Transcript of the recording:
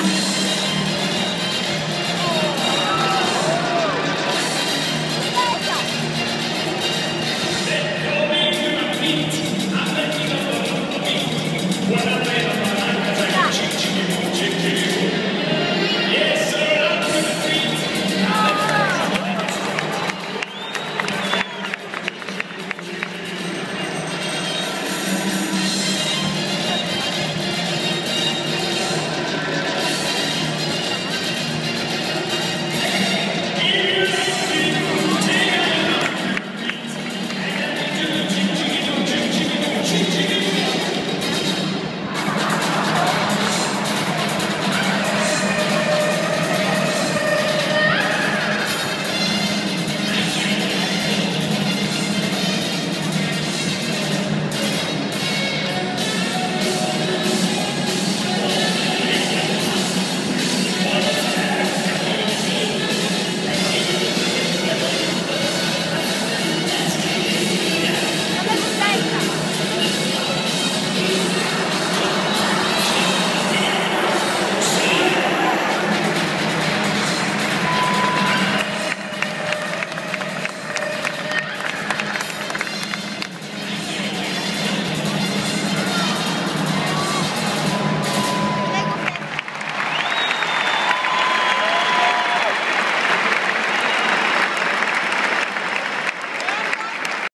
Huh?